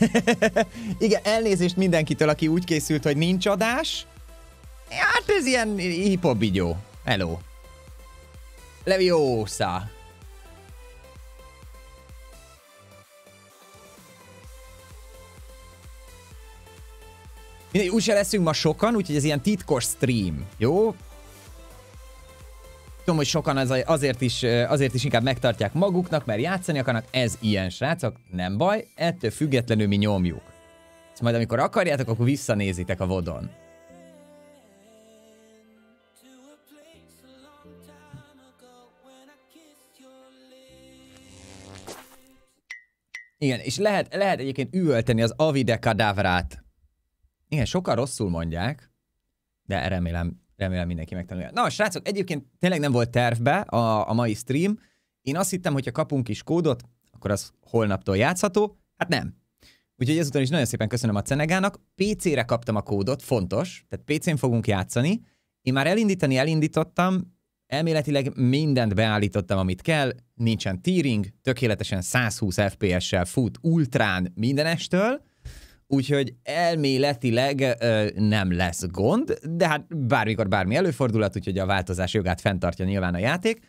Igen, elnézést mindenkitől, aki úgy készült, hogy nincs adás. Hát ez ilyen hip bigyó. Hello. Leviosa. Mindegy, úgyse leszünk ma sokan, úgyhogy ez ilyen titkos stream, jó? Tudom, hogy sokan azért is, azért is inkább megtartják maguknak, mert játszani akarnak, ez ilyen srácok, nem baj, ettől függetlenül mi nyomjuk. Ezt majd amikor akarjátok, akkor visszanézitek a vodon. Igen, és lehet, lehet egyébként üvölteni az Avide Kadavrát. Igen, sokan rosszul mondják, de remélem, remélem mindenki megtanulja. Na, srácok, egyébként tényleg nem volt tervbe a, a mai stream. Én azt hittem, hogyha kapunk is kódot, akkor az holnaptól játszható. Hát nem. Úgyhogy ezután is nagyon szépen köszönöm a Cenegának. PC-re kaptam a kódot, fontos, tehát PC-n fogunk játszani. Én már elindítani elindítottam, elméletileg mindent beállítottam, amit kell, nincsen tearing, tökéletesen 120 FPS-sel fut ultrán mindenestől, úgyhogy elméletileg ö, nem lesz gond, de hát bármikor bármi előfordulhat, úgyhogy a változás jogát fenntartja nyilván a játék.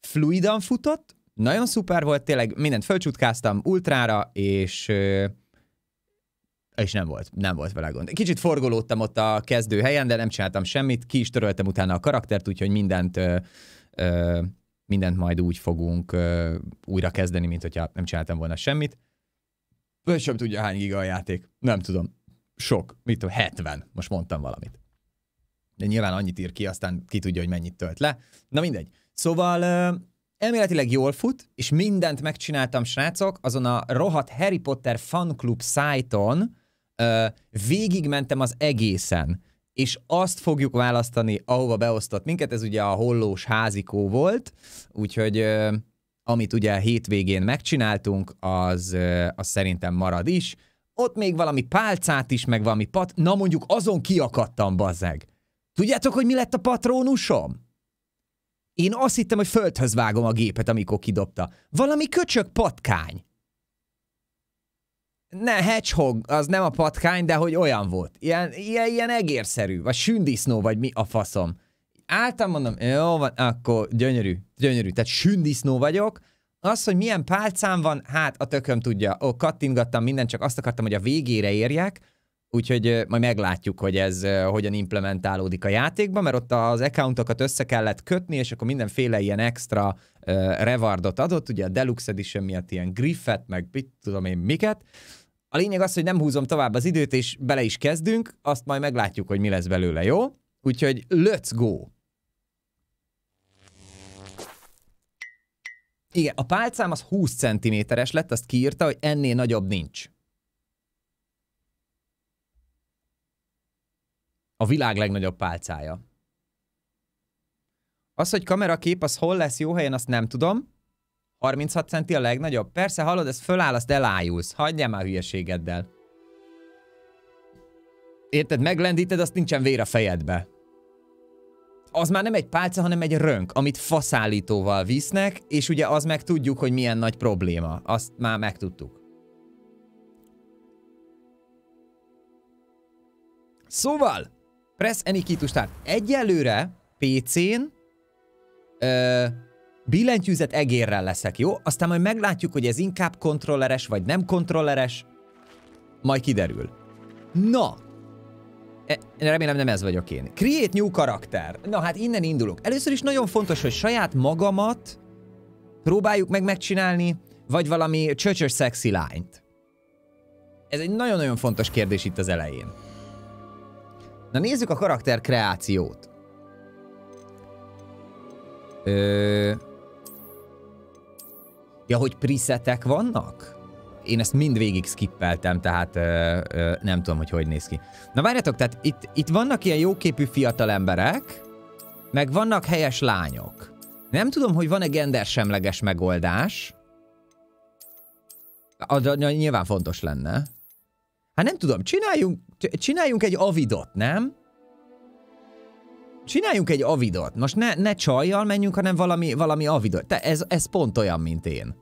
Fluidan futott, nagyon szuper volt, tényleg mindent fölcsutkáztam ultrára, és ö, és nem volt, nem volt vele gond. Kicsit forgolódtam ott a kezdő helyen, de nem csináltam semmit, ki is töröltem utána a karaktert, úgyhogy mindent ö, ö, mindent majd úgy fogunk ö, újra kezdeni, mint hogyha nem csináltam volna semmit. Ő sem tudja, hány giga a játék. Nem tudom. Sok. Mit tudom, 70. Most mondtam valamit. De nyilván annyit ír ki, aztán ki tudja, hogy mennyit tölt le. Na mindegy. Szóval elméletileg jól fut, és mindent megcsináltam, srácok, azon a rohadt Harry Potter fan club szájton végigmentem az egészen és azt fogjuk választani, ahova beosztott minket, ez ugye a hollós házikó volt, úgyhogy amit ugye hétvégén megcsináltunk, az, az szerintem marad is. Ott még valami pálcát is, meg valami pat... Na mondjuk azon kiakadtam, bazzeg. Tudjátok, hogy mi lett a patrónusom? Én azt hittem, hogy földhöz vágom a gépet, amikor kidobta. Valami köcsök patkány. Ne, hedgehog, az nem a patkány, de hogy olyan volt. Ilyen, ilyen, ilyen egérszerű, vagy sündisznó, vagy mi a faszom. Áltam mondom, jó van, akkor gyönyörű, gyönyörű. Tehát sündisznó vagyok. Az, hogy milyen pálcám van, hát a tököm tudja. Ó, kattingattam mindent, csak azt akartam, hogy a végére érjek. Úgyhogy majd meglátjuk, hogy ez hogyan implementálódik a játékban, mert ott az accountokat össze kellett kötni, és akkor mindenféle ilyen extra uh, rewardot adott, ugye a Deluxe Edition miatt ilyen griffet, meg mit tudom én miket. A lényeg az, hogy nem húzom tovább az időt, és bele is kezdünk, azt majd meglátjuk, hogy mi lesz belőle, jó? Úgyhogy let's go! Igen, a pálcám az 20 cm-es lett, azt kiírta, hogy ennél nagyobb nincs. A világ legnagyobb pálcája. Az, hogy kamerakép, az hol lesz jó helyen, azt nem tudom. 36 centi a legnagyobb? Persze, hallod, ez föláll, azt elájulsz. Hagyjál már hülyeségeddel. Érted, meglendíted, azt nincsen vér a fejedbe. Az már nem egy pálca, hanem egy rönk, amit faszállítóval visznek, és ugye az meg tudjuk, hogy milyen nagy probléma. Azt már megtudtuk. Szóval, Press any key start. Egyelőre PC-n billentyűzet egérrel leszek, jó? Aztán majd meglátjuk, hogy ez inkább kontrolleres, vagy nem kontrolleres. Majd kiderül. Na! E, remélem nem ez vagyok én. Create new karakter. Na hát innen indulok. Először is nagyon fontos, hogy saját magamat próbáljuk meg megcsinálni, vagy valami csöcsös sexy lányt. Ez egy nagyon-nagyon fontos kérdés itt az elején. Na nézzük a karakter kreációt. Ö... Ja, hogy presetek vannak? Én ezt mind végig skippeltem, tehát ö, ö, nem tudom, hogy hogy néz ki. Na várjatok, tehát itt, itt vannak ilyen jóképű fiatal emberek, meg vannak helyes lányok. Nem tudom, hogy van-e gendersemleges megoldás. Az nyilván fontos lenne. Hát nem tudom, csináljunk, csináljunk egy avidot, nem? Csináljunk egy avidot. Most ne, ne csajjal menjünk, hanem valami, valami avidot. Te, ez, ez pont olyan, mint én.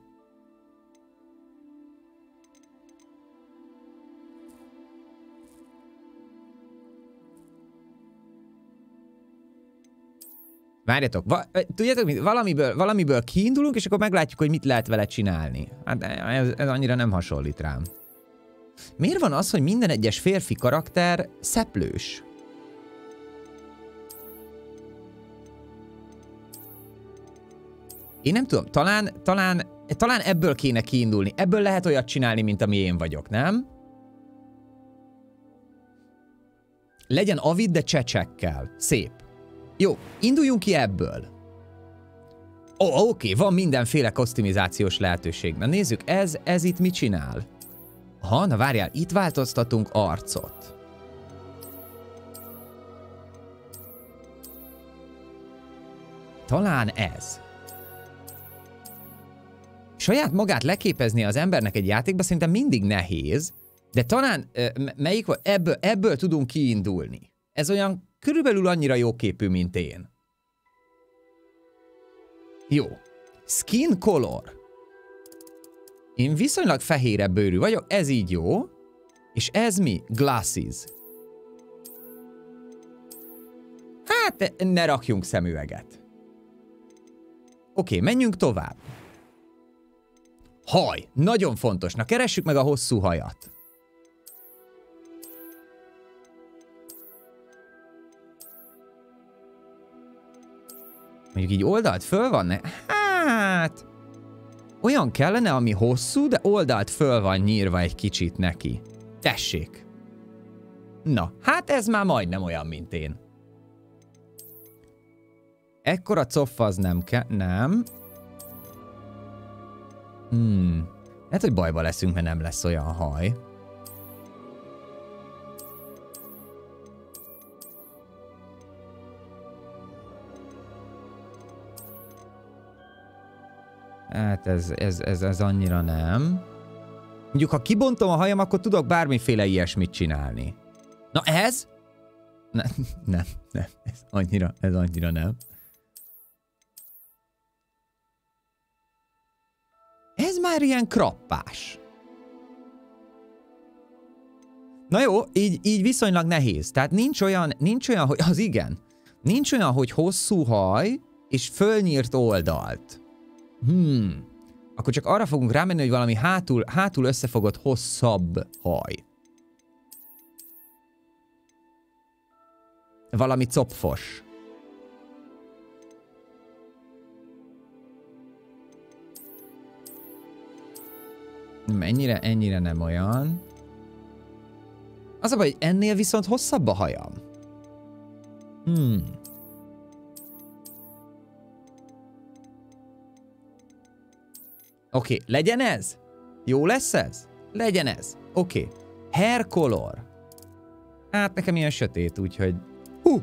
Várjatok, va, tudjátok, valamiből, valamiből kiindulunk, és akkor meglátjuk, hogy mit lehet vele csinálni. Hát ez, ez annyira nem hasonlít rám. Miért van az, hogy minden egyes férfi karakter szeplős? Én nem tudom, talán, talán, talán ebből kéne kiindulni. Ebből lehet olyat csinálni, mint ami én vagyok, nem? Legyen avid, de csecsekkel. Szép. Jó, induljunk ki ebből. Ó, oh, oké, van mindenféle kosztimizációs lehetőség. Na nézzük, ez, ez itt mit csinál? Ha, na várjál, itt változtatunk arcot. Talán ez. Saját magát leképezni az embernek egy játékba szerintem mindig nehéz, de talán melyik ebből, ebből tudunk kiindulni. Ez olyan körülbelül annyira jó képű, mint én. Jó. Skin color. Én viszonylag fehére bőrű vagyok, ez így jó. És ez mi? Glasses. Hát, ne rakjunk szemüveget. Oké, menjünk tovább. Haj, nagyon fontos. Na, keressük meg a hosszú hajat. Mondjuk így oldalt föl van? Ne? Hát... Olyan kellene, ami hosszú, de oldalt föl van nyírva egy kicsit neki. Tessék. Na, hát ez már majdnem olyan, mint én. Ekkora coff az nem kell, nem. Hmm. Lehet, hogy bajba leszünk, mert nem lesz olyan haj. Hát ez, ez, ez, ez annyira nem. Mondjuk, ha kibontom a hajam, akkor tudok bármiféle ilyesmit csinálni. Na ez? Ne, nem, nem, ez annyira, ez annyira nem. Ez már ilyen krappás. Na jó, így, így viszonylag nehéz. Tehát nincs olyan, nincs olyan, hogy az igen. Nincs olyan, hogy hosszú haj és fölnyírt oldalt. Hmm. Akkor csak arra fogunk rámenni, hogy valami hátul, hátul összefogott hosszabb haj. Valami copfos. Mennyire, ennyire nem olyan. Az a baj, hogy ennél viszont hosszabb a hajam. Hmm. Oké, okay, legyen ez? Jó lesz ez? Legyen ez. Oké. Okay. Hair color. Hát nekem ilyen sötét, úgyhogy... Hú!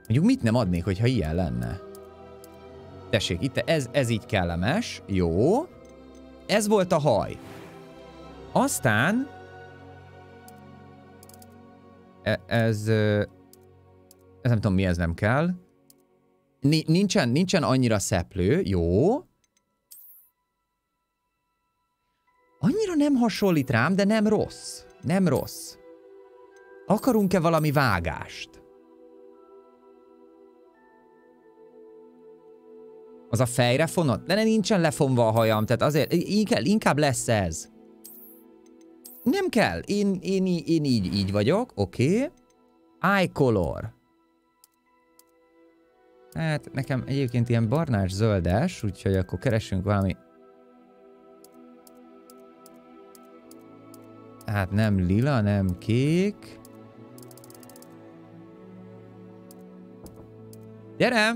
Mondjuk mit nem adnék, hogyha ilyen lenne? Tessék, itt ez, ez így kellemes. Jó. Ez volt a haj. Aztán... E, ez... Ez nem tudom mi, ez nem kell. Nincsen, nincsen annyira szeplő, jó. Annyira nem hasonlít rám, de nem rossz. Nem rossz. Akarunk-e valami vágást? Az a fejre fonott? De nincsen lefonva a hajam, tehát azért inkább, inkább lesz ez. Nem kell, én, én, én így, így vagyok, oké. Okay. Eye color. Hát nekem egyébként ilyen barnás-zöldes, úgyhogy akkor keresünk valami... Hát nem lila, nem kék. Gyere!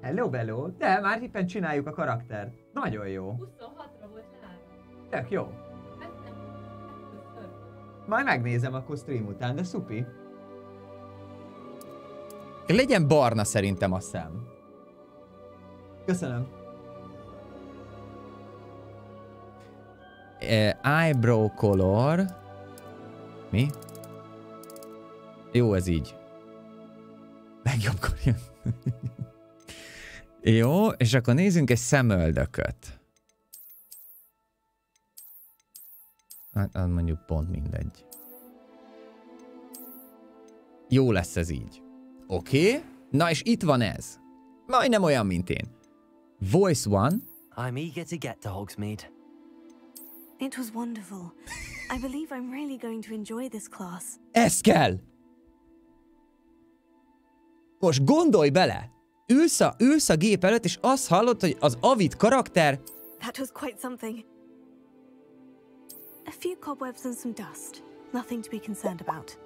Hello, bello! De már éppen csináljuk a karaktert. Nagyon jó. 26-ra volt Tök jó. Majd megnézem akkor stream után, de szupi. Legyen barna szerintem a szem. Köszönöm. Uh, eyebrow color. Mi? Jó, ez így. Legjobbkor jön. Jó, és akkor nézzünk egy szemöldököt. Hát, mondjuk pont mindegy. Jó lesz ez így. Oké? Okay. Na és itt van ez. Majdnem olyan, mint én. Voice one. I'm eager to get to Hogsmeade. It was wonderful. I believe I'm really going to enjoy this class. Ez kell! Most gondolj bele! Ülsz a, ülsz a gép előtt, és azt hallod, hogy az Avid karakter... That was quite something. A few cobwebs and some dust. Nothing to be concerned about.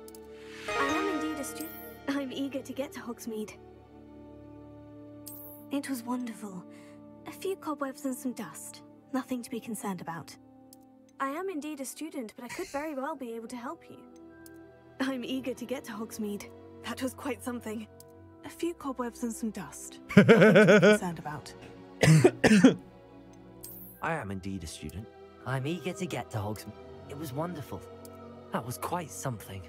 I am indeed a student. I'm eager to get to Hogsmeade. It was wonderful. A few cobwebs and some dust. Nothing to be concerned about. I am indeed a student, but I could very well be able to help you. I'm eager to get to Hogsmeade. That was quite something. A few cobwebs and some dust. Nothing to be concerned about. I am indeed a student. I'm eager to get to Hogsmeade. It was wonderful. That was quite something.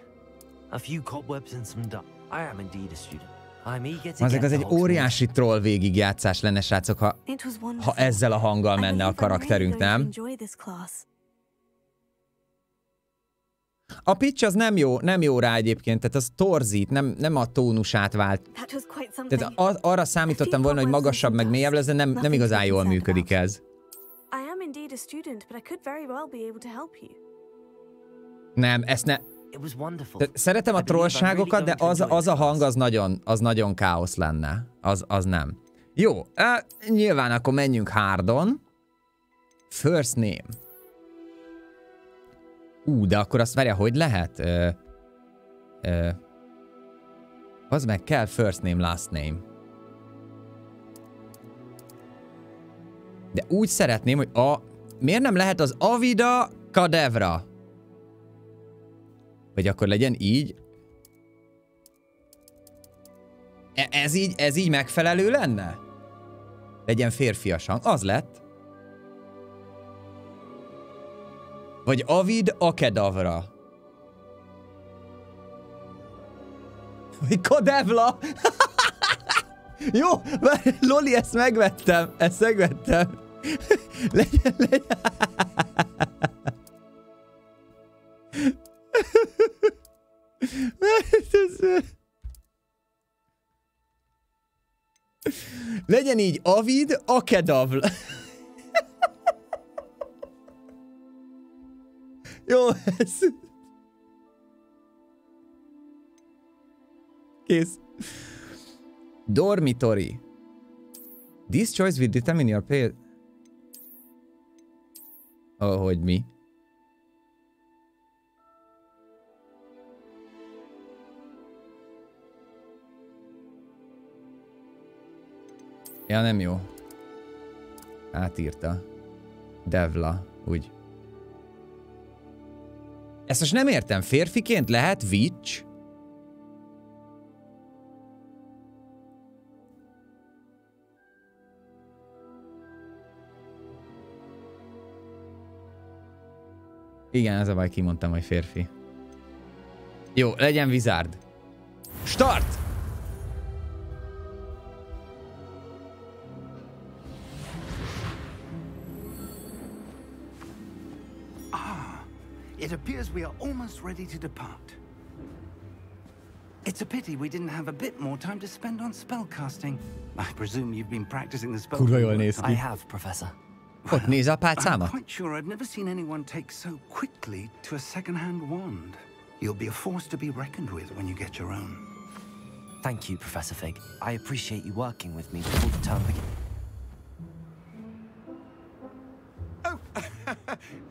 A few cobwebs and some dust. I am indeed a student. I'm eager to Azért az egy óriási troll végigjátszás lenne, srácok, ha, It was wonderful. ha ezzel a hanggal I menne a karakterünk, nem? enjoy this class. A pitch az nem jó, nem jó rá egyébként, tehát az torzít, nem, nem a tónusát vált. That was quite something. Tehát az, arra számítottam volna, hogy magasabb, meg mélyebb lesz, de nem, nem igazán jól működik ez. I am indeed a student, but I could very well be able to help you. Nem, ezt ne... Szeretem a trollságokat, de az, az a hang az nagyon, az nagyon káosz lenne. Az, az nem. Jó, uh, nyilván akkor menjünk hardon. First name. Ú, de akkor azt várja, hogy lehet? Ö, ö, az meg kell first name, last name. De úgy szeretném, hogy a... Miért nem lehet az Avida Kadevra? Vagy akkor legyen így? E- ez így, ez így megfelelő lenne? Legyen férfias hang. Az lett. Vagy Avid Akedavra. Vagy Kadevla. Jó, Loli, ezt megvettem. Ezt megvettem. legyen, legyen. Legyen így Avid Akedavl. Jó, ez... Kész. Dormitory. This choice will determine your pay... Ahogy mi? Ja, nem jó. Átírta. Devla, úgy. Ezt most nem értem. Férfiként lehet witch? Igen, ez a baj, kimondtam, hogy férfi. Jó, legyen wizard. Start! We are almost ready to depart. It's a pity we didn't have a bit more time to spend on spellcasting. I presume you've been practicing the spell. Kurva jól I have, Professor. Ott néz a I'm quite sure I've never seen anyone take so quickly to a second-hand wand. You'll be a force to be reckoned with when you get your own. Thank you, Professor Fig. I appreciate you working with me before the term begins. Oh,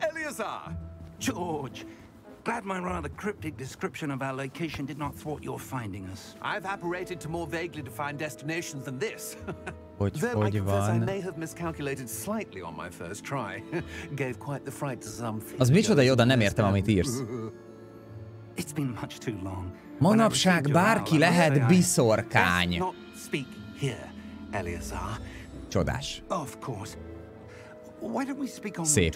Eleazar! George, glad my rather cryptic description of our location did not thwart your finding us. I've apparated to more vaguely defined destinations than this. Hogy, Though I confess I may have miscalculated slightly on my first try. Gave quite the fright to some Az micsoda Joda, nem értem, amit írsz. It's been much too long. Manapság bárki lehet biszorkány. Let's not speak here, Eleazar. Csodás. Of course. Why don't we speak on Szép.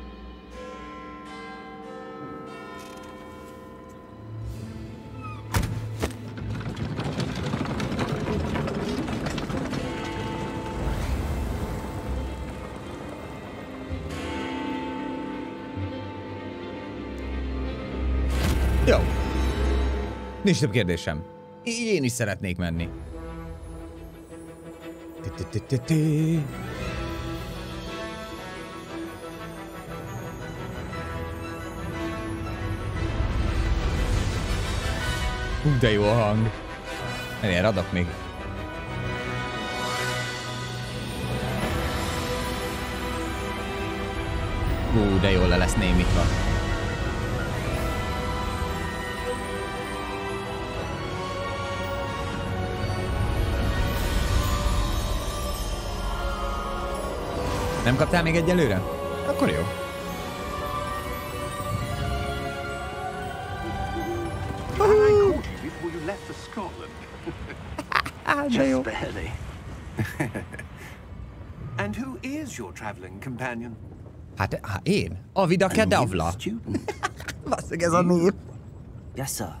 Nincs több kérdésem. Így én is szeretnék menni. Hú, de jó a hang. Ennél adok még. Hú, de jól le lesz némítva. Nem kaptál még egyelőre? Akkor jó. Just barely. And who is your traveling companion? Hát, hát én? Avida Kedavla. Basszeg ez a név. Yes, sir.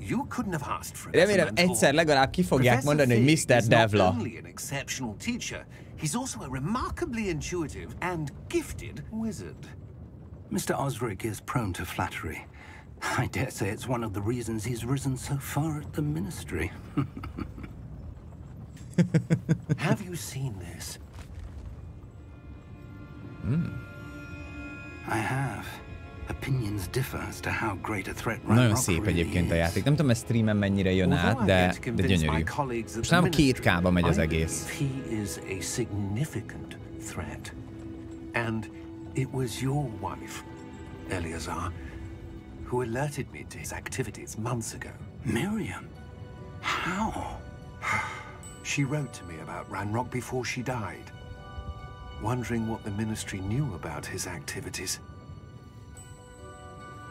you couldn't have asked for a better Remélem mentor. egyszer legalább ki fogják Professor mondani, hogy Fig Mr. is not Devla. only an exceptional teacher, he's also a remarkably intuitive and gifted wizard. Mr. Osric is prone to flattery. I dare say it's one of the reasons he's risen so far at the ministry. Have you seen this? Hmm. I have. Opinions differ as to how great a threat Nagyon szép egyébként a is. játék. Nem tudom, ez streamen mennyire jön át, de, de gyönyörű. Most nem két kába megy az egész. believe He is a significant threat. And it was your wife, Eleazar, who alerted me to his activities months ago. Miriam? How? She wrote to me about Ranrock before she died, wondering what the ministry knew about his activities.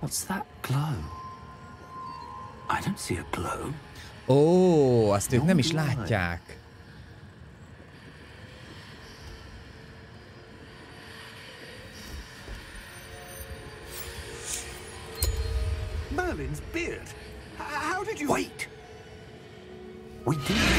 What's that glow? I don't see a glow. Ó, azt ők nem is látják. Merlin's beard. How did you? Wait! We did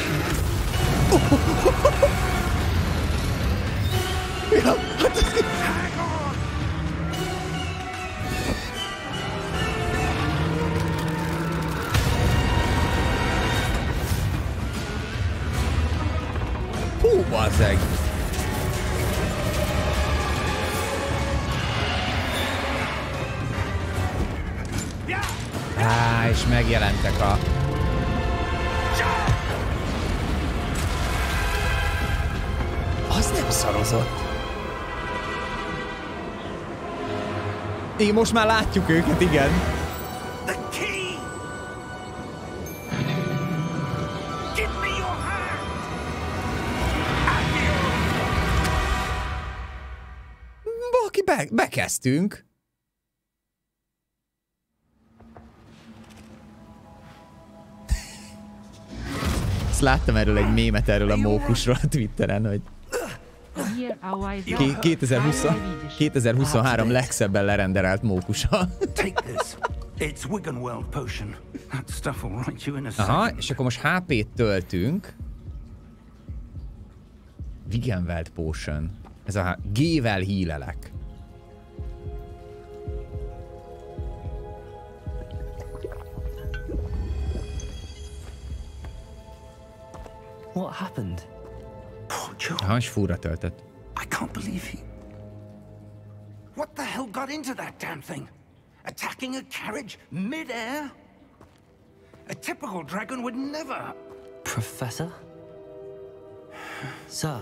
Most már látjuk őket, igen. The key! Give me your hand! Valaki be, bekezdtünk. Azt láttam erről egy mémet erről a mókusról a Twitteren, hogy ki- 2020, 2023 legszebben lerenderelt mókusa. Aha, és akkor most HP-t töltünk. Wigenweld Potion. Ez a G-vel hílelek. What happened? Poor George. Aha, és fúra töltött. I can't believe he. What the hell got into that damn thing? Attacking a carriage mid-air? A typical dragon would never. Professor? Sir,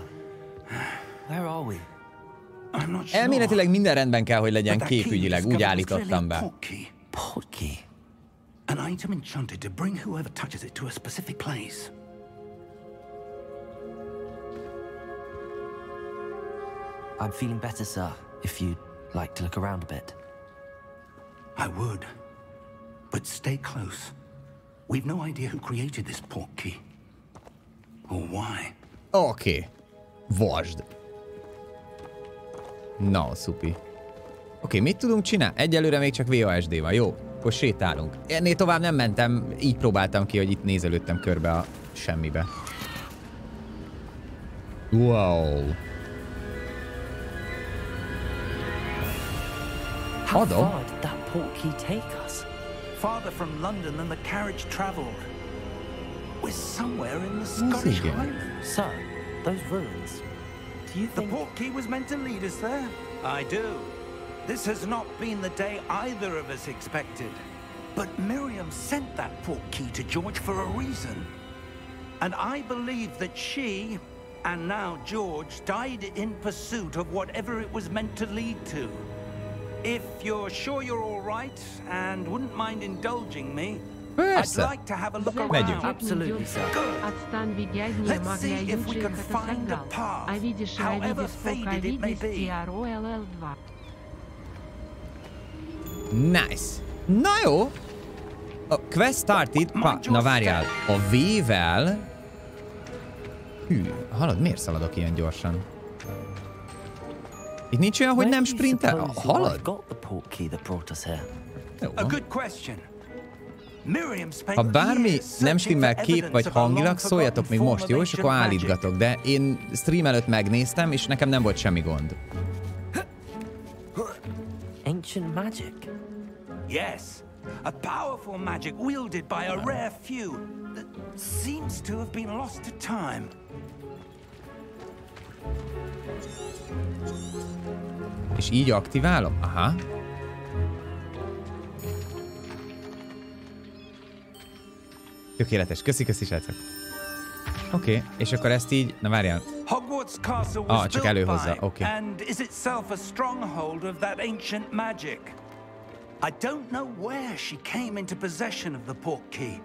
where are we? I'm not sure. Elméletileg minden rendben kell, hogy legyen But that key képügyileg, úgy discovered was clearly állítottam a be. port key. Portkey. An item enchanted to bring whoever touches it to a specific place. I'm feeling better, sir. If you'd like to look around a bit. I would. But stay close. We've no idea who created this port key. Or why. Oké. Okay. Vasd. Na, szupi. Oké, okay, mit tudunk csinálni? Egyelőre még csak VASD van, jó? Akkor sétálunk. Ennél tovább nem mentem, így próbáltam ki, hogy itt nézelődtem körbe a semmibe. Wow. How Odd, far did that portkey take us? Farther from London than the carriage travelled. We're somewhere in the Scottish he getting? Highlands. Sir, those ruins. Do you The think... port key was meant to lead us there? I do. This has not been the day either of us expected. But Miriam sent that port key to George for a reason. And I believe that she, and now George, died in pursuit of whatever it was meant to lead to. If you're sure you're all right and wouldn't mind indulging me, Persze. I'd like to have a look around. Absolutely, sir. Good. Let's see if we can find a path, however faded it may be. Nice. Na jó. A quest started... Pa, na várjál. A V-vel... Hű, halad, miért szaladok ilyen gyorsan? Itt nincs olyan, hogy nem sprintel? Halad? Jó. Ha bármi nem stimmel kép vagy hangilag, szóljatok még most, jó? És akkor állítgatok. De én stream előtt megnéztem, és nekem nem volt semmi gond. Ancient magic. Yes, a powerful magic wielded by a rare few that seems to have been lost to time. És így aktiválom? Aha. Tökéletes. Köszi, köszi, srácok. Oké, okay. és akkor ezt így... Na várjál. Hogwarts Castle Ah, csak előhozza, oké. and is itself a stronghold of that ancient magic. I don't know where she came into possession of the port key,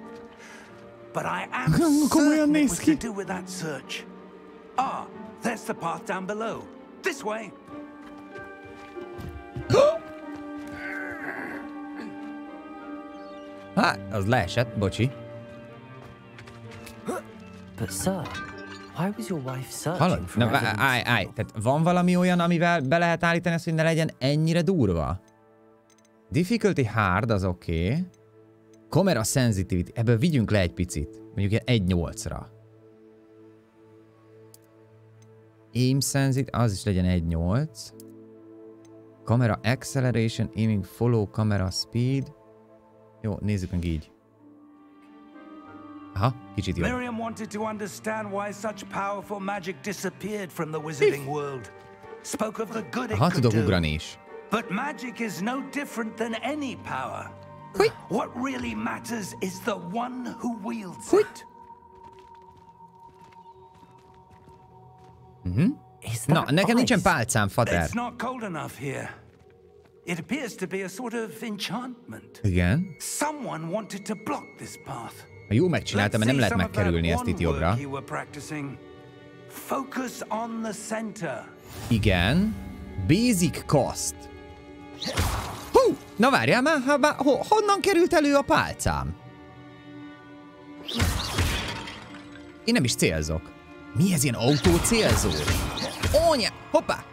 but I am certain it was to do with that search. Ah, there's the path down below. This way. Hát, az leesett, bocsi. But sir, why was your wife searching for Na, állj, állj. Tehát van valami olyan, amivel be lehet állítani ezt, hogy ne legyen ennyire durva? Difficulty hard, az oké. Okay. Camera sensitivity, ebből vigyünk le egy picit. Mondjuk egy 1.8-ra. Aim sensitivity, az is legyen 1.8. Camera acceleration, aiming follow camera speed. Jó, nézzük meg így. Aha, kicsit jobb. Miriam wanted to understand why such powerful magic disappeared from the wizarding world. Spoke of the good it Aha, tudok do. ugrani is. But magic is no different than any power. What really matters is the one who wields it. Is Na, that nekem nincsen pálcám, fater. It's not cold enough here. It appears to be a sort of enchantment. Igen. Someone wanted to block this path. Ha jó megcsináltam, mert nem lehet megkerülni ezt itt jobbra. Focus on the center. Igen. Basic cost. Hú! Na várjál már, ha, bá, ho, honnan került elő a pálcám? Én nem is célzok. Mi ez ilyen autó célzó? Ónya! Hoppá!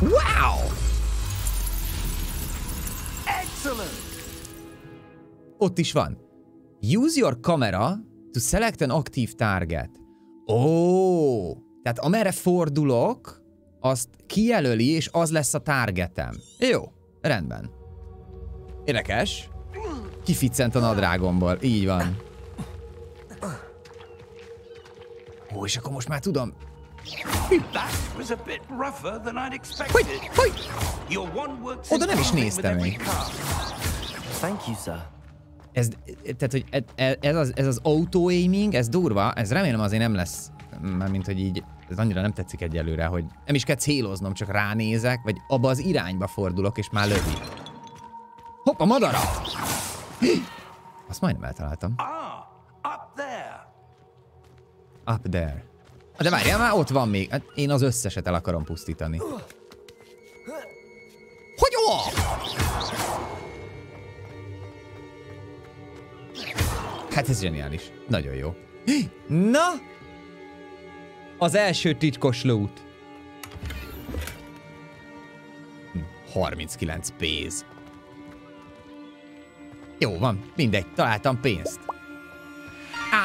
Wow! Excellent. Ott is van. Use your camera to select an active target. Ó, tehát amerre fordulok, azt kijelöli, és az lesz a targetem. Jó, rendben. Érdekes. Kificent a nadrágomból, így van. Ó, és akkor most már tudom. That was a bit rougher than I'd Hogy, expected. hogy? Your one works Oda nem is néztem még. Thank you, sir. Ez, tehát, hogy e- e- ez az, ez az auto-aiming, ez durva, ez remélem azért nem lesz mármint, hogy így, ez annyira nem tetszik egyelőre, hogy nem is kell céloznom, csak ránézek, vagy abba az irányba fordulok, és már lövi. Hopp, a madara! Azt majdnem eltaláltam. Ah. Up there. De várjál, már ott van még. Hát én az összeset el akarom pusztítani. Hogy ó? Hát ez zseniális. Nagyon jó. Na! Az első titkos. Hm, 39 pénz. Jó van, mindegy, találtam pénzt.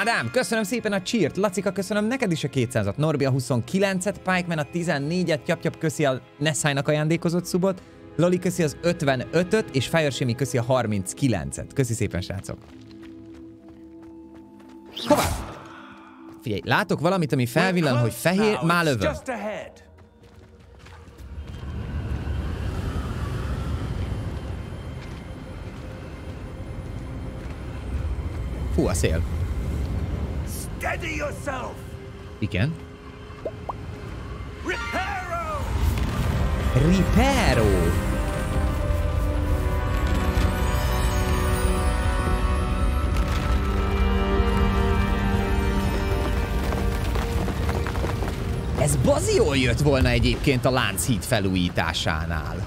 Ádám, köszönöm szépen a cheert. Lacika, köszönöm neked is a 200-at. Norbi a 29-et, Pikeman a 14-et, Tyap-Tyap köszi a Nessájnak ajándékozott szubot, Loli köszi az 55-öt, és Fire köszi a 39-et. Köszi szépen, srácok. Hová? Figyelj, látok valamit, ami felvillan, hogy fehér, már lövöm. Fú, a szél. Steady yourself. Igen. Reparo. Ripero. Ez baziól jött volna egyébként a Lánchíd felújításánál.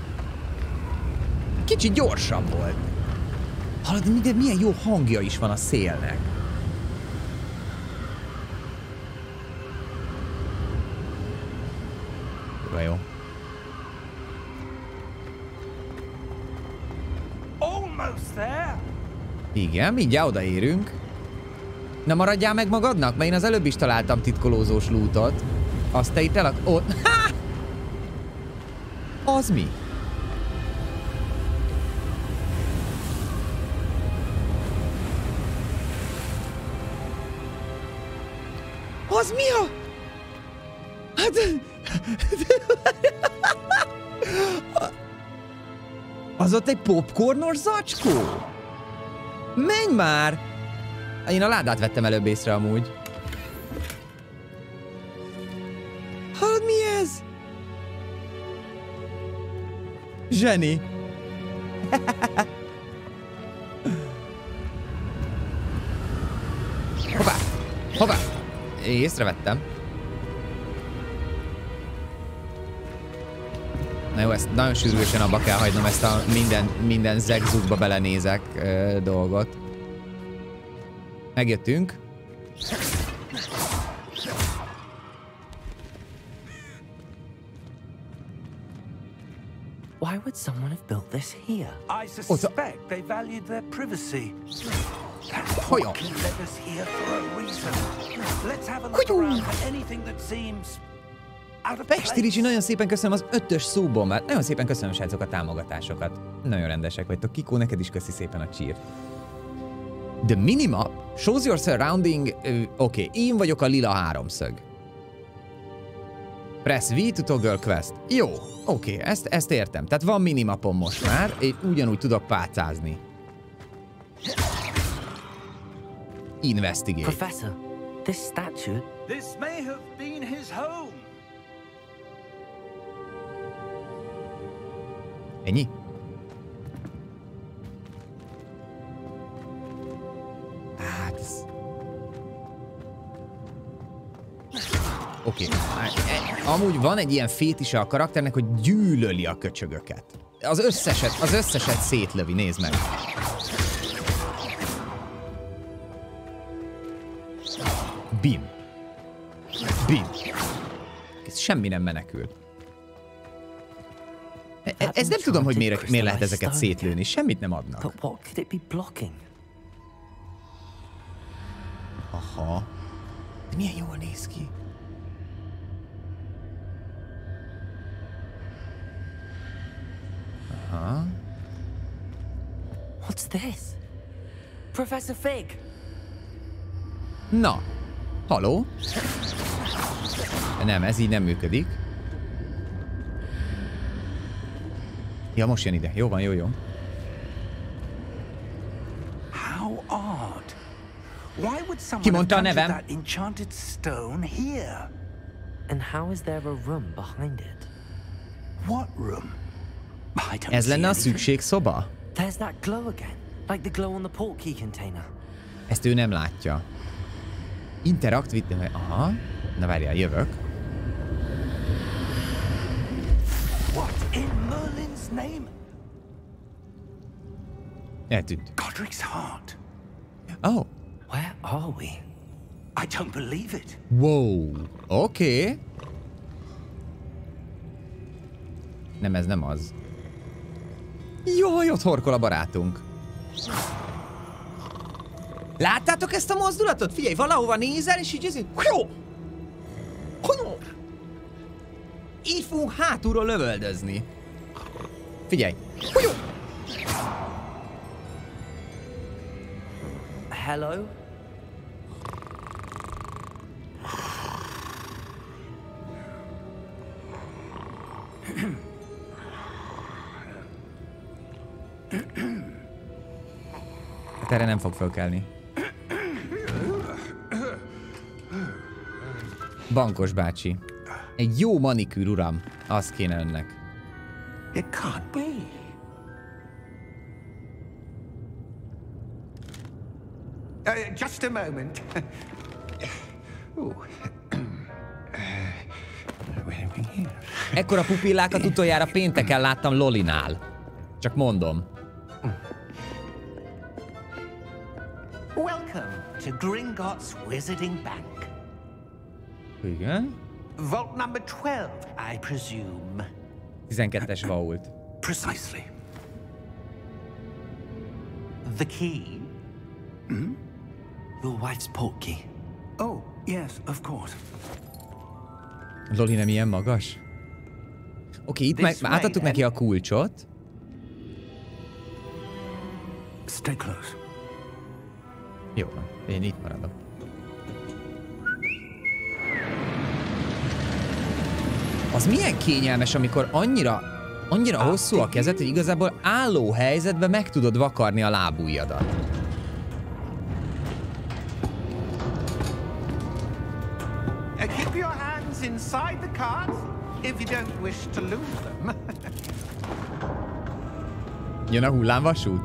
Kicsit gyorsabb volt. Hallod, de milyen jó hangja is van a szélnek. Igen, mindjárt odaérünk. Na maradjál meg magadnak, mert én az előbb is találtam titkolózós lootot. Azt te itt el... Ó, ha! Az mi? Az mi a... Hát... Az ott egy popcornos zacskó? Menj már! Én a ládát vettem előbb észre amúgy. Hallod, mi ez? Zseni. Hoppá! Hoppá! Észrevettem. Na jó, ezt nagyon sürgősen abba kell hagynom ezt a minden, minden zegzugba belenézek ö, dolgot. Megjöttünk. Why would someone have built this here? I suspect they valued their privacy. That led us here for a reason. Let's have a look around for anything that seems out of Pesti Ricsi, place. nagyon szépen köszönöm az ötös szóbombát. Nagyon szépen köszönöm, srácok, a támogatásokat. Nagyon rendesek vagytok. Kikó, neked is köszi szépen a csírt. The minimap shows your surrounding... Oké, okay, én vagyok a lila háromszög. Press V to toggle quest. Jó, oké, okay, ezt, ezt értem. Tehát van minimapom most már, én ugyanúgy tudok pálcázni. Investigate. Professor, this statue. This may have been his home. Ennyi? Hát ez... Oké. Okay. Amúgy van egy ilyen fétise a karakternek, hogy gyűlöli a köcsögöket. Az összeset, az összeset szétlövi, nézd meg. Bim. Bim. Ez semmi nem menekül. E- Ez nem tudom, hogy miért, miért lehet ezeket szétlőni. Semmit nem adnak. Aha. De milyen jól néz ki. Aha. What's this? Professor Fig! Na. Haló? Nem, ez így nem működik. Ja, most jön ide. Jó van, jó, jó. How odd. Why would someone Ki have mondta a nevem? that enchanted stone here? And how is there a room behind it? What room? I don't Ez lenne a szükségszoba? There's that glow again, like the glow on the portkey container. Ezt ő nem látja. Interakt with... Aha. Na várjál, jövök. Name? Eltűnt. Godric's heart. Oh. Where are we? I don't believe it. Wow. Oké. Okay. Nem, ez nem az. Jaj, ott horkol a barátunk. Láttátok ezt a mozdulatot? Figyelj, valahova nézel, és így ezért... Így fogunk hátulról lövöldözni. Figyelj! Hello? Hát erre nem fog fölkelni. Bankos bácsi. Egy jó manikűr, uram. Az kéne önnek. It can't be. Uh, just a moment. Here? Ekkora pupillákat utoljára pénteken láttam Lolinál. Csak mondom. Welcome to Gringotts Wizarding Bank. Igen? Vault number 12, I presume. 12-es vault. Precisely. The key? Your wife's portkey. Oh, yes, of course. Loli nem ilyen magas? Oké, itt meg, átadtuk neki a kulcsot. Stay close. Jó van, én itt maradok. Az milyen kényelmes, amikor annyira, annyira hosszú a kezed, hogy igazából álló helyzetben meg tudod vakarni a lábujjadat. Uh, keep your hands inside the cart if you don't wish to lose them. Jön a hullámvasút?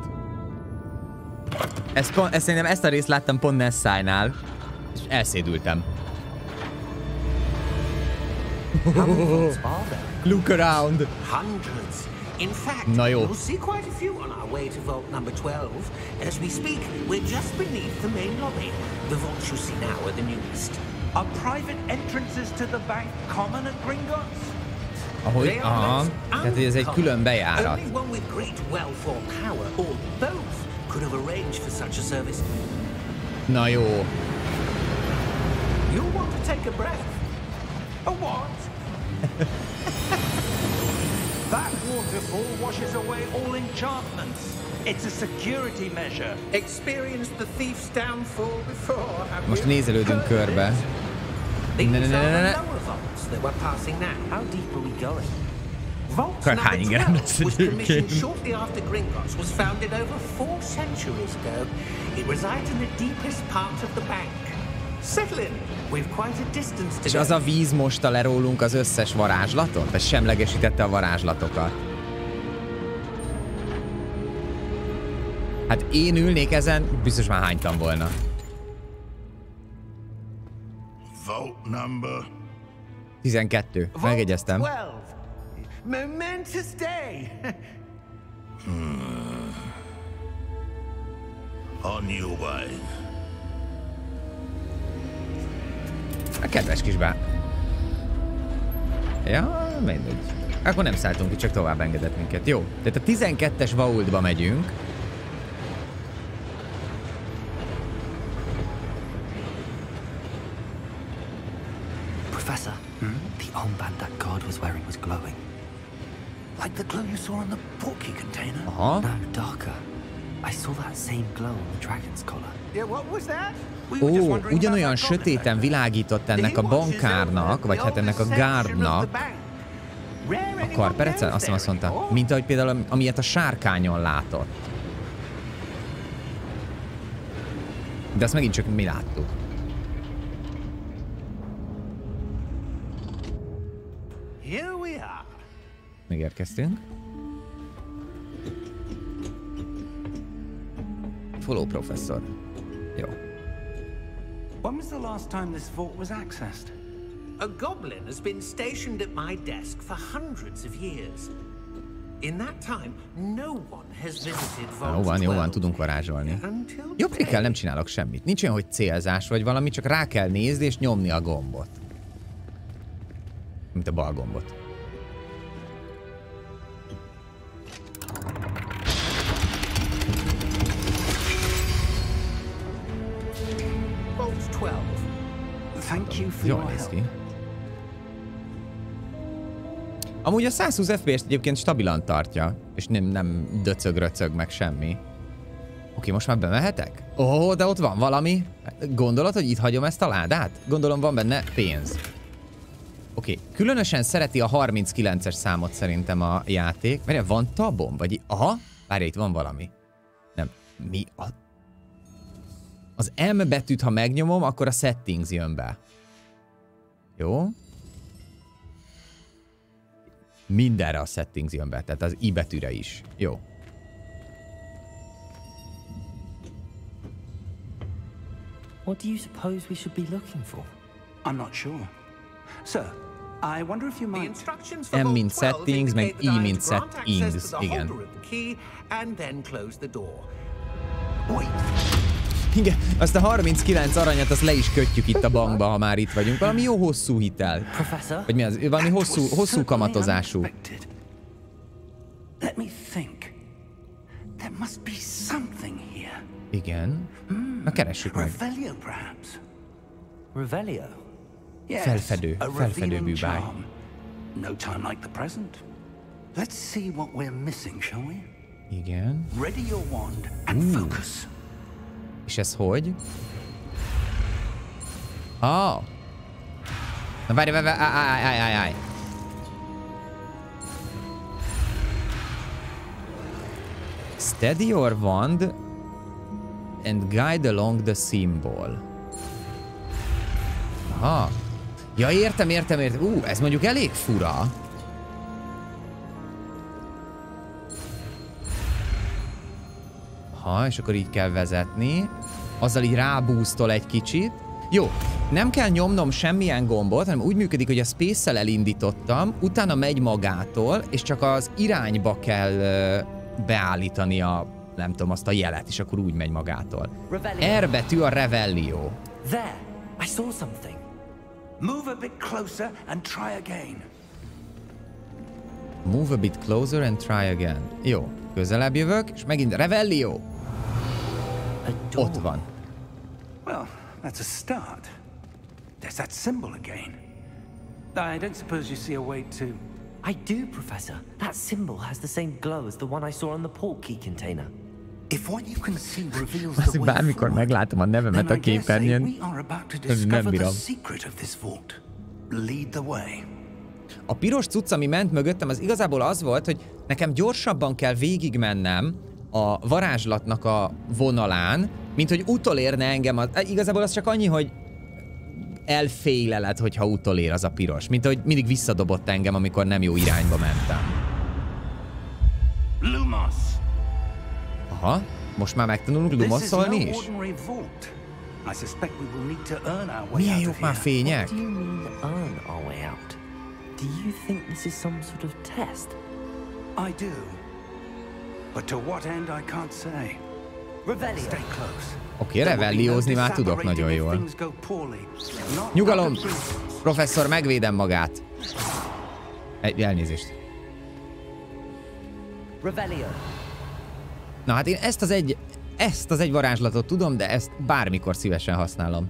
Ezt, pont, ezt szerintem ezt a részt láttam pont Nessai-nál, és elszédültem. Look around! Hundreds. In fact, Na jó. we'll see quite a few on our way to vault number 12. As we speak, we're just beneath the main lobby. The vaults you see now are the newest. Are private entrances to the bank common at Gringotts? Ahogy, aha, tehát ez egy külön bejárat. Only one with great wealth or power, or both, could have arranged for such a service. Na jó. You'll want to take a breath. A what? Waterfall washes away all enchantments. It's a security measure. Experienced the thief's downfall before, have Most you? nézelődünk körbe. Ne, ne, ne, ne, ne. the lower vaults that we're passing now. How deep are we going? Vault Kar number hány ingerem 12 lesz egyébként? shortly after Gringotts was founded over four centuries ago. It resides in the deepest part of the bank. Settle in. We've quite a distance to És az a víz mosta le rólunk az összes varázslatot? Vagy semlegesítette a varázslatokat? Hát én ülnék ezen, biztos már hánytam volna. Vault number. 12. Vault Megegyeztem. 12. Momentous day. On your way. A kedves kis bá... Ja, mindegy. Akkor nem szálltunk ki, csak tovább engedett minket. Jó, tehát a 12-es vaultba megyünk. Professor, the armband that guard was wearing was glowing. Like the glow you saw in the portkey container. Aha. No, darker. I saw that same glow on the dragon's collar. Yeah, what was that? Ó, ugyanolyan sötéten világított ennek a bankárnak, vagy hát ennek a gárdnak a karperecen, azt azt mondta, anymore. mint ahogy például am- amilyet a sárkányon látott. De azt megint csak mi láttuk. Megérkeztünk. Follow professzor. Jó. When was the last time this vault was accessed? A goblin has been stationed at my desk for hundreds of years. In that time, no one has visited Vault Jó van, jó van, 12 tudunk varázsolni. Jobb klikkel nem csinálok semmit. Nincs olyan, hogy célzás vagy valami, csak rá kell nézni és nyomni a gombot. Mint a bal gombot. Thank you for Jól néz ki. Amúgy a 120 FPS-t egyébként stabilan tartja, és nem, nem döcög-röcög meg semmi. Oké, most már bemehetek? Ó, oh, de ott van valami. Gondolod, hogy itt hagyom ezt a ládát? Gondolom van benne pénz. Oké, különösen szereti a 39-es számot szerintem a játék. Mert van tabom? Vagy... Aha, várj, itt van valami. Nem, mi a... Az M betűt, ha megnyomom, akkor a settings jön be. Jó. Mindenre a settings jön be, tehát az i betűre is. Jó. What do you suppose we should be looking for? I'm not sure. Sir, I wonder if you The might... instructions for M 12 settings, meg indicate that I access settings, to the igen. holder of the key and then close the door. Wait, Igen, azt a 39 aranyat, azt le is kötjük itt a bankba, ha már itt vagyunk. Valami jó hosszú hitel. Vagy mi az? Valami that hosszú, hosszú kamatozású. unexpected. Let me think. There must be something here. Igen. Na keressük meg. Revelio, perhaps? Revelio. Felfedő, felfedő bűbáj. No time like the present. Let's see what we're missing, shall we? Igen. Ready your wand and focus. És ez hogy? Ah. Na várj, várj, várj, állj, állj, állj, állj. Steady your wand and guide along the symbol. Aha. Ja, értem, értem, értem. Ú, ez mondjuk elég fura. Ha, és akkor így kell vezetni. Azzal így rábúztol egy kicsit. Jó, nem kell nyomnom semmilyen gombot, hanem úgy működik, hogy a space elindítottam, utána megy magától, és csak az irányba kell beállítani a, nem tudom, azt a jelet, és akkor úgy megy magától. Revelio. R betű a Revelio. There! I saw something. Move a bit closer and try again. Move a bit closer and try again. Jó, közelebb jövök, és megint Revelio. Ott van. Well, that's a start. There's that symbol again. I don't suppose you see a way to... I do, Professor. That symbol has the same glow as the one I saw on the port key container. If what you can see reveals the way bármikor forward, meglátom a nevemet then a I dare say képernyőn. we are about to Ez nem discover the bírom. secret of this vault. Lead the way. A piros cucc, ami ment mögöttem, az igazából az volt, hogy nekem gyorsabban kell végigmennem a varázslatnak a vonalán, mint hogy utolérne engem. Az, igazából az csak annyi, hogy elféleled, hogyha utolér az a piros. Mint hogy mindig visszadobott engem, amikor nem jó irányba mentem. Lumos! Aha, most már megtanulunk lumoszolni is? ordinary vault. I suspect we will need to earn our way Milyen out jók of már here. fények? What do you mean earn our way out? Do you think this is some sort of test? I do. But to what end, I can't say. Revelio. Stay close. Oké, no revelliózni már tudok nagyon jól. things go poorly. Not Nyugalom! Professzor, megvédem magát. Egy elnézést. Revelio. Na hát én ezt az egy, ezt az egy varázslatot tudom, de ezt bármikor szívesen használom.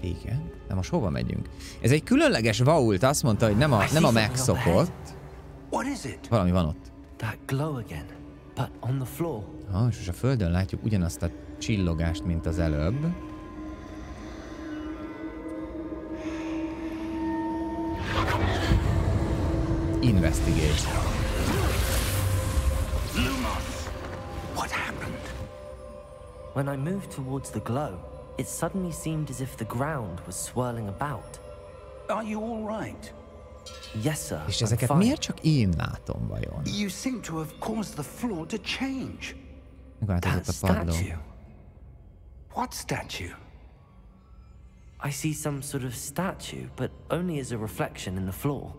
Igen, de most hova megyünk? Ez egy különleges vault, azt mondta, hogy nem a, nem a megszokott. Valami van ott. Ha és most a földön látjuk ugyanazt a csillogást, mint az előbb. Investigate. What happened? When I moved towards the glow, it suddenly seemed as if the ground was swirling about. Are you all right? Yes, sir. És I'm ezeket fine. miért csak én látom vajon? You seem to have caused the floor to change. That statue. What statue? I see some sort of statue, but only as a reflection in the floor.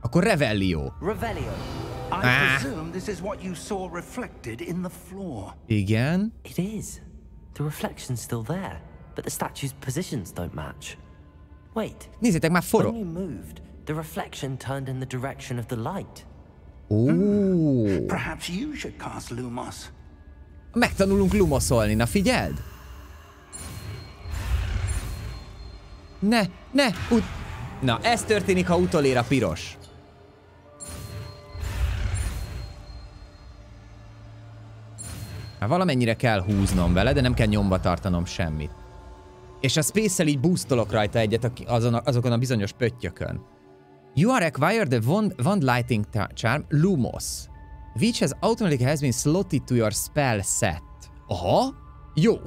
Akkor Revelio. Revelio. I Ah. presume this is what you saw reflected in the floor. Igen. It is. The reflection's still there, but the statue's positions don't match. Wait, Nézzétek, már when forog. you moved, the reflection turned in the direction of the light. Ó, Perhaps you should cast Lumos. megtanulunk lumoszolni, na figyeld! Ne, ne, ut... Na, ez történik, ha utolér a piros. Hát valamennyire kell húznom vele, de nem kell nyomba tartanom semmit. És a space így boostolok rajta egyet azon a, azokon a bizonyos pöttyökön. You are acquired the wand, wand lighting charm Lumos, which has automatically has been slotted to your spell set. Aha, jó.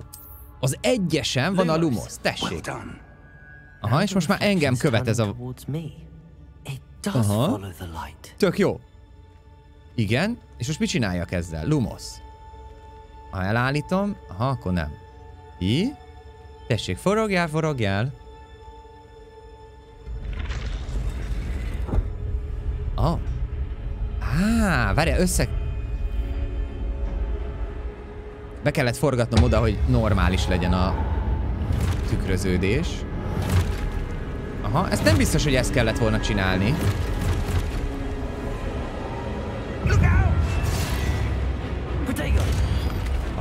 Az egyesen van a Lumos, tessék. Aha, és most már engem követ ez a... Aha. Tök jó. Igen, és most mit csináljak ezzel? Lumos. Ha elállítom, aha, akkor nem. Í? Tessék, forogjál, forogjál. Ah. Á, várjál, össze... Be kellett forgatnom oda, hogy normális legyen a tükröződés. Aha, ezt nem biztos, hogy ezt kellett volna csinálni.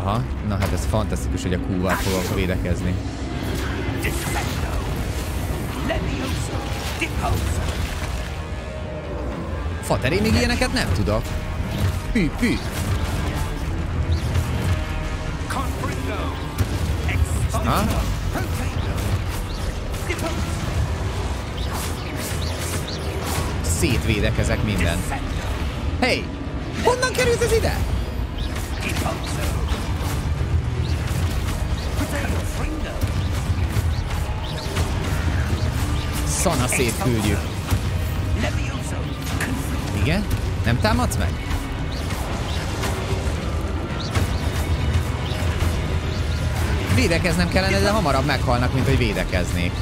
Aha, na hát ez fantasztikus, hogy a Q-val fogok védekezni. Fater, még ilyeneket nem tudok. Extinto. Protego. Deposo. Szétvédekezek minden. Hey! Honnan került ez ide? Szana szétküldjük. Igen? Nem támadsz meg? Védekeznem kellene, de hamarabb meghalnak, mint hogy védekeznék.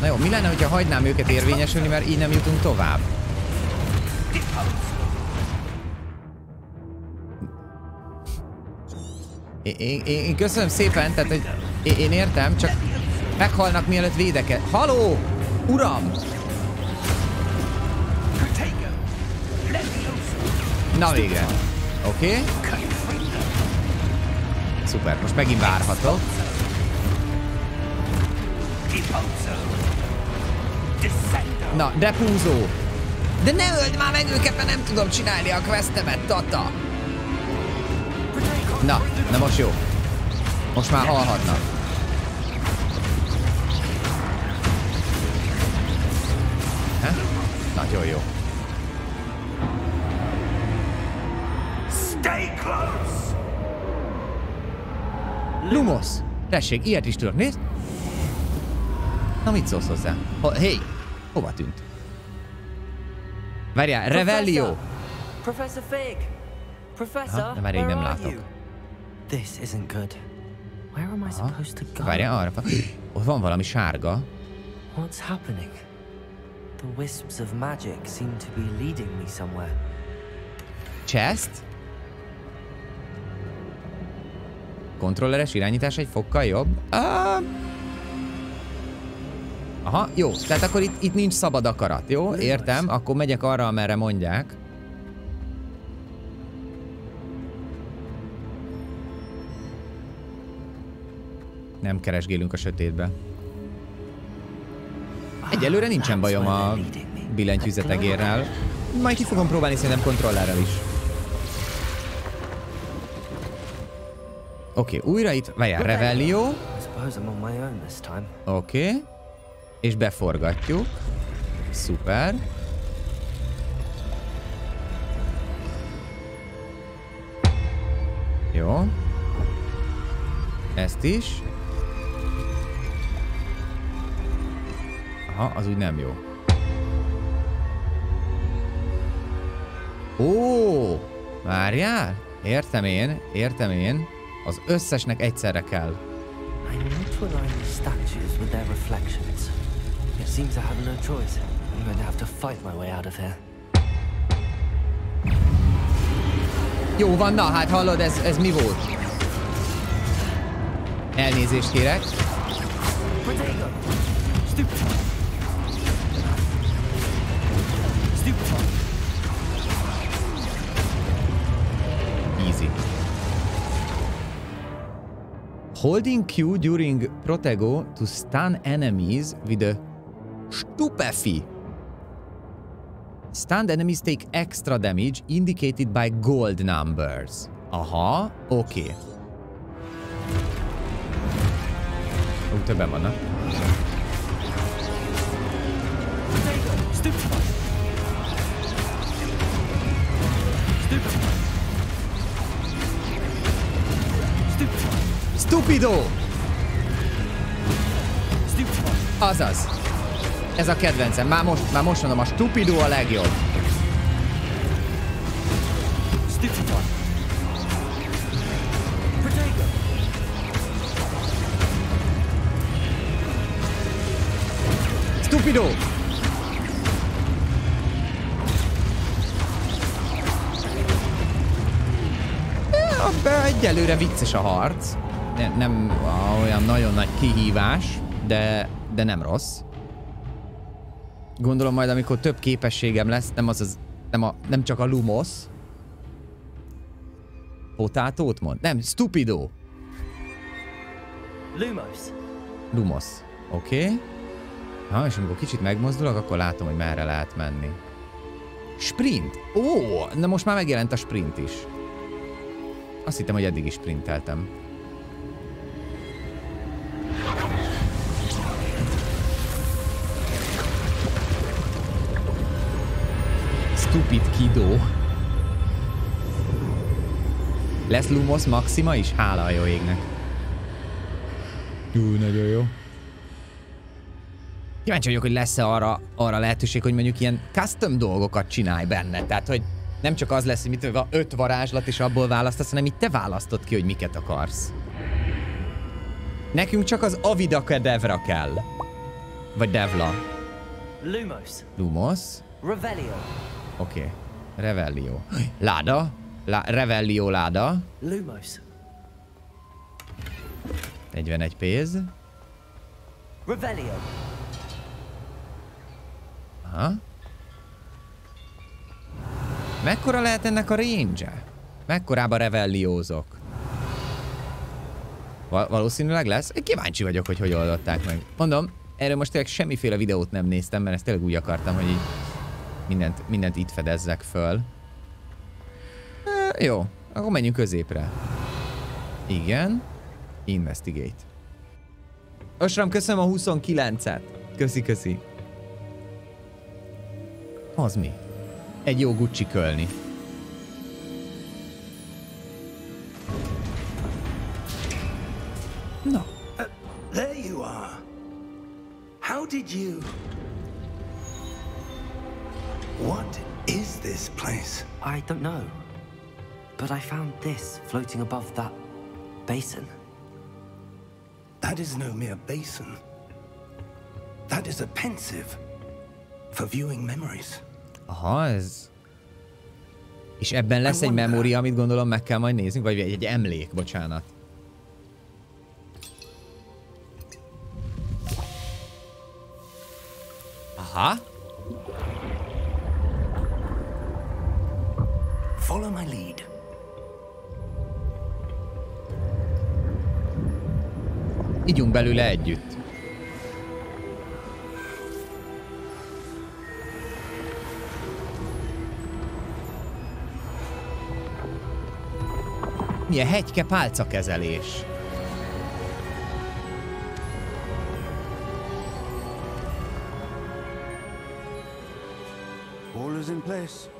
Na jó, mi lenne, hogyha hagynám őket érvényesülni, mert így nem jutunk tovább? Én, én, én köszönöm szépen, tehát hogy én, én értem, csak meghalnak mielőtt védeke. Haló! Uram! Na végre. Oké, okay. Szuper, most megint várhatok. Na, depuzó! De ne öld már meg őket, mert nem tudom csinálni a questemet, tata! Na, na most jó. Most már halhatnak. Ha? Nagyon jó. Stay close. Lumos! Tessék, ilyet is tudok, nézd! Na, mit szólsz hozzá? Ho- hey! Hova tűnt? Várjál, Revelio! Professor Fig! Professor, Aha, de már where nem látok. you? This isn't good. Where am I supposed to go? Várjál, arra. Ott van valami sárga. What's happening? The wisps of magic seem to be leading me somewhere. Chest? Kontrolleres irányítás egy fokkal jobb? Ah. Aha, jó. Tehát akkor itt, itt nincs szabad akarat, jó? Értem, akkor megyek arra, amerre mondják. Nem keresgélünk a sötétbe. Egyelőre nincsen bajom a billentyűzetegérrel. Majd ki fogom próbálni szerintem kontrollerrel is. Oké, okay, újra itt, várjál, Revelio. Oké. Okay. És beforgatjuk. Szuper. Jó. Ezt is. Aha, az úgy nem jó. Ó, várjál? Értem én, értem én. Az összesnek egyszerre kell. I need to align the statues with their reflections. It seems I have no choice. I'm going to have to fight my way out of here. Jó van, na hát hallod, ez, ez mi volt? Elnézést kérek. Protego! Stupefy! Holding Q during Protego to stun enemies with a Stupefy. Stunned enemies take extra damage indicated by gold numbers. Aha. Okay. Ó, többen! Stupefy! Stupefy! Stupido! Azaz. Ez a kedvencem. Már most, már most mondom, a Stupido a legjobb. Stupido! Ja, egyelőre vicces a harc. Ne, nem olyan nagyon nagy kihívás, de, de nem rossz. Gondolom majd, amikor több képességem lesz, nem az az, nem, a, nem csak a Lumos. Potátót mond? Nem, Stupido. Lumos! Lumos. Oké. Okay. Ha, és amikor kicsit megmozdulok, akkor látom, hogy merre lehet menni. Sprint! Ó, na most már megjelent a sprint is. Azt hittem, hogy eddig is sprinteltem. Stupid Kido. Lesz Lumos Maxima is? Hála a jó égnek. Jú, nagyon jó. Kíváncsi vagyok, hogy lesz-e arra, arra lehetőség, hogy mondjuk ilyen custom dolgokat csinálj benne. Tehát, hogy nem csak az lesz, hogy mit van öt varázslat, és abból választasz, hanem itt te választod ki, hogy miket akarsz. Nekünk csak az Avida Kedevra kell. Vagy Devla. Lumos! Lumos. Revelio! Oké. Okay. Revelio. Láda. La Revelio láda. Lumos! 41 pénz. Revelio! Aha. Mekkora lehet ennek a range-e? Mekkorába revelliózok? Val valószínűleg lesz. Én kíváncsi vagyok, hogy hogy oldották meg. Mondom, erről most tényleg semmiféle videót nem néztem, mert ezt tényleg úgy akartam, hogy így mindent, mindent itt fedezzek föl. E, jó, akkor menjünk középre. Igen. Investigate. Osram, köszönöm a 29-et. Köszi, köszi. Az mi? Egy jó Gucci kölni. Na. Uh, there you are. How did you... What is this place? I don't know. But I found this floating above that basin. That is no mere basin. That is a pensive for viewing memories. Aha, ez... És ebben lesz egy memória, amit gondolom meg kell majd nézni, vagy egy, egy emlék, bocsánat. Aha. Follow my lead. Ígyunk belőle együtt. Milyen hegyke pálcakezelés. All is in place.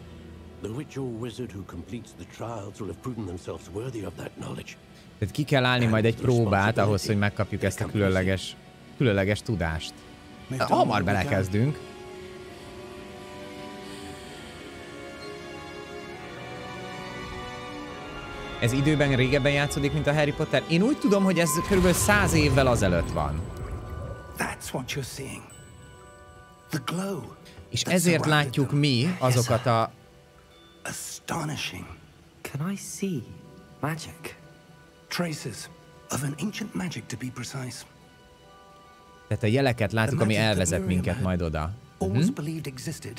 the witch or wizard who completes the trials will have proven themselves worthy of that knowledge. Tehát ki kell állni majd egy próbát ahhoz, hogy megkapjuk ezt a különleges, különleges tudást. Hamar belekezdünk. Ez időben régebben játszódik, mint a Harry Potter? Én úgy tudom, hogy ez körülbelül száz évvel azelőtt van. That's what you're seeing. The glow. És that ezért látjuk mi azokat a... Astonishing. Can I see magic? Traces of an ancient magic, to be precise. Tehát a jeleket látjuk, The ami magic that elvezet minket had majd oda. Always Mhm. believed existed,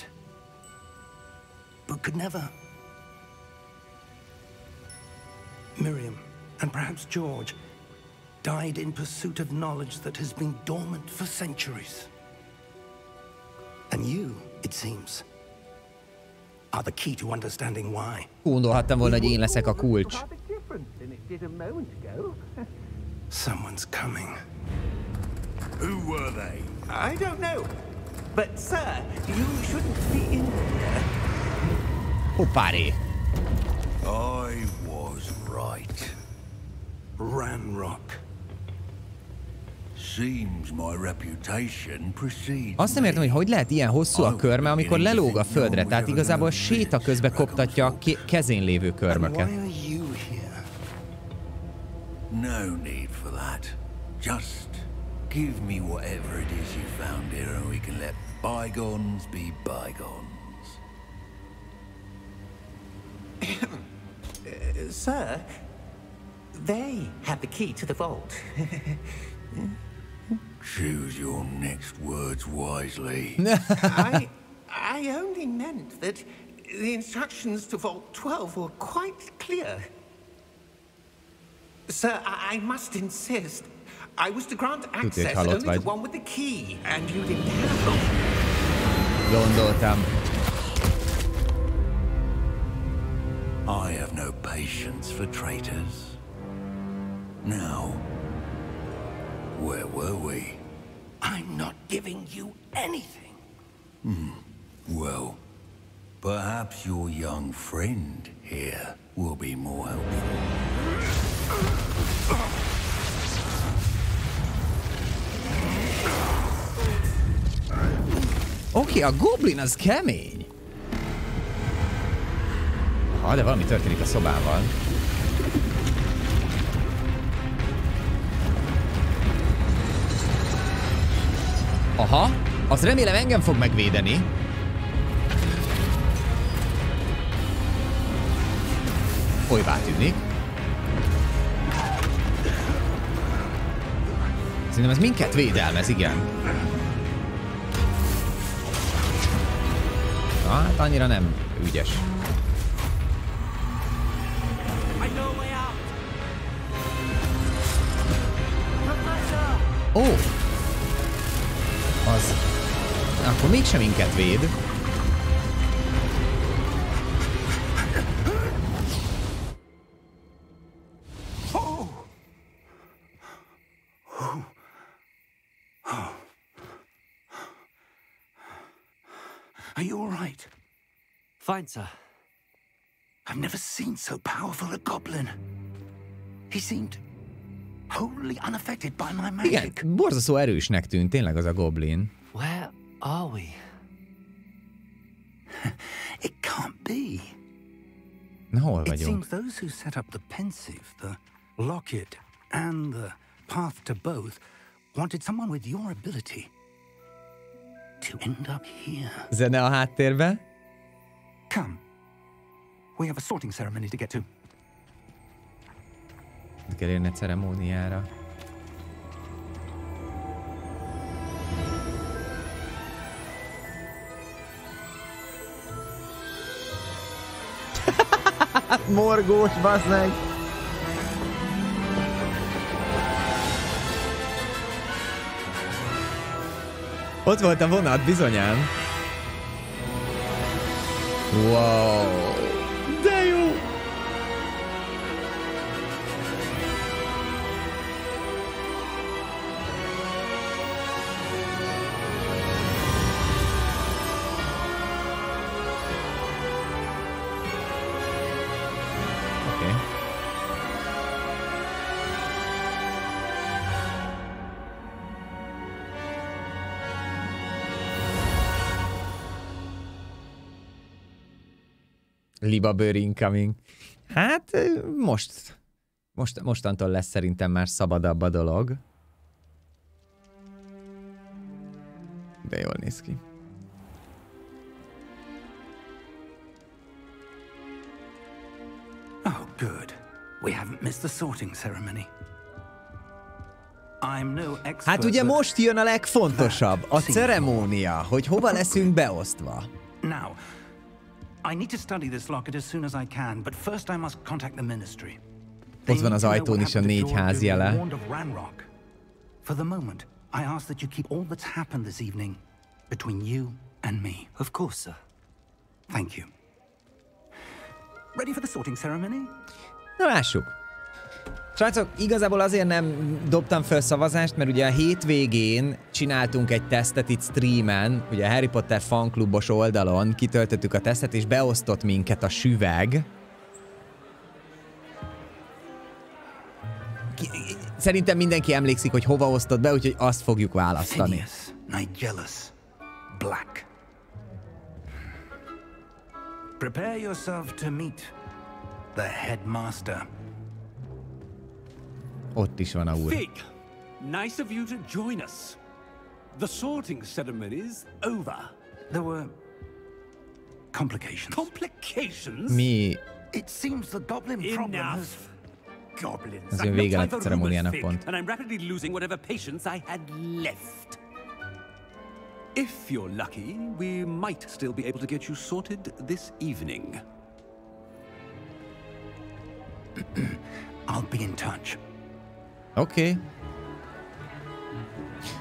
but could never. Miriam, and perhaps George, died in pursuit of knowledge that has been dormant for centuries. And you, it seems, are the key to understanding why. Gondolhattam volna, hogy én leszek a kulcs. Someone's coming. Who were they? I don't know. But, sir, you shouldn't be in here. Hoppáré! I was right. Ranrock. Seems my reputation precedes Azt nem értem, hogy hogy lehet ilyen hosszú a körme, amikor lelóg a földre, tehát igazából séta közben koptatja a ke- kezén lévő körmöket. why are you here? No need for that. Just give me whatever it is you found here and we can let bygones be bygones. Uh, sir, they had the key to the vault. Choose your next words wisely. I, I only meant that the instructions to Vault 12 were quite clear. Sir, I, I must insist. I was to grant access only to vagy. one with the key, and you didn't have Gondoltam. I have no patience for traitors. Now, where were we? I'm not giving you anything. Hmm. Well, perhaps your young friend here will be more helpful. Oké, a goblin az kemény. Ha, de valami történik a szobával. Aha, azt remélem engem fog megvédeni. Olybá tűnik. Szerintem ez minket védelmez, igen. Na, hát annyira nem ügyes. Ó! Az... mégsem minket véd. Are you all right? Fine, sir. I've never seen so powerful a goblin. He seemed wholly unaffected by my magic. Igen, borzasztó erősnek tűnt tényleg az a goblin. Where are we? It can't be. Na, hol It vagyunk? seems those who set up the pensive, the locket, and the path to both wanted someone with your ability to end up here. Zene a háttérbe. Come. We have a sorting ceremony to get to. Kell érni egy ceremóniára. morgós, bazd meg! Ott volt a vonat, bizonyám. Wow. Libabőr incoming. Hát most, most, mostantól lesz szerintem már szabadabb a dolog. De jól néz ki. Oh, good. We haven't missed the sorting ceremony. I'm no expert, Hát ugye most jön a legfontosabb, a ceremónia, hogy hova leszünk beosztva. Now, I need to study this locket as soon as I can, but first I must contact the ministry. Ott van az ajtón is a négy ház when we jele. warned of Ranrock. For the moment, I ask that you keep all that's happened this evening between you and me. Of course, sir. Thank you. Ready for the sorting ceremony? Na lássuk. Srácok, igazából azért nem dobtam fel szavazást, mert ugye a hétvégén csináltunk egy tesztet itt streamen, ugye a Harry Potter fanklubos oldalon kitöltöttük a tesztet, és beosztott minket a süveg. Szerintem mindenki emlékszik, hogy hova osztott be, úgyhogy azt fogjuk választani. Phineas, Black. Prepare yourself to meet the headmaster. Ott is van a úr. Fig, nice of you to join us. The sorting ceremony is over. There were complications. Complications? Mi It seems the goblin problem Enough. Goblins. Ez I've jön no vége time a ceremóniának pont. And I'm rapidly losing whatever patience I had left. If you're lucky, we might still be able to get you sorted this evening. I'll be in touch. Oké. Okay.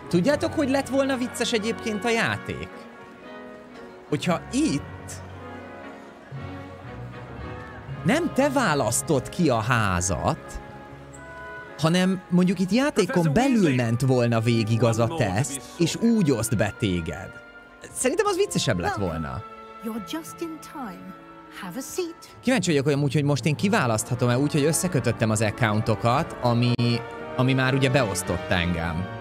Tudjátok, hogy lett volna vicces egyébként a játék? Hogyha itt nem te választod ki a házat, hanem mondjuk itt játékon belül ment volna végig az a teszt, és úgy oszt be téged. Szerintem az viccesebb lett volna. Kíváncsi vagyok olyan úgy, hogy most én kiválaszthatom-e úgy, hogy összekötöttem az accountokat, ami, ami már ugye beosztott engem.